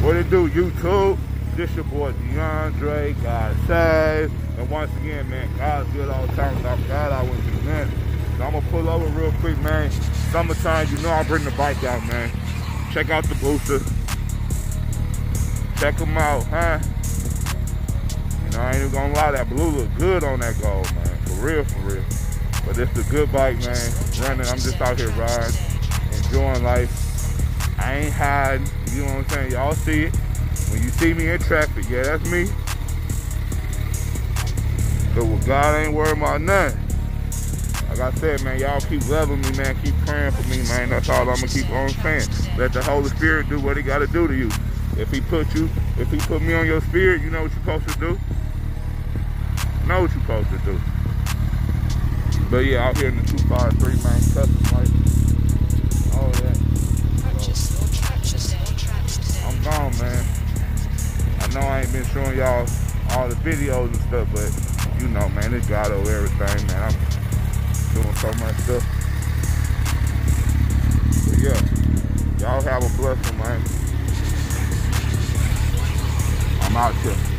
What it do, YouTube? This your boy DeAndre, God save. And once again, man, God's good all the time. Without God, I wouldn't be nothing. So I'm gonna pull over real quick, man. Summertime, you know I bring the bike out, man. Check out the Busa. Check them out, huh? You know, I ain't even gonna lie, that blue look good on that gold, man. For real, for real. But it's a good bike, man. Running, I'm just out here riding, enjoying life. I ain't hiding, you know what I'm saying? Y'all see it. When you see me in traffic, yeah, that's me. So with God I ain't worried about nothing. Like I said, man, y'all keep loving me, man. Keep praying for me, man. That's all I'm gonna keep on saying. Let the Holy Spirit do what he gotta do to you. If he put you, if he put me on your spirit, you know what you're supposed to do. Know what you're supposed to do. But yeah, out here in the 253, man, custom light. I ain't been showing y'all all the videos and stuff, but you know, man, it's God over everything, man. I'm doing so much stuff. But yeah, y'all have a blessing, man. I'm out here.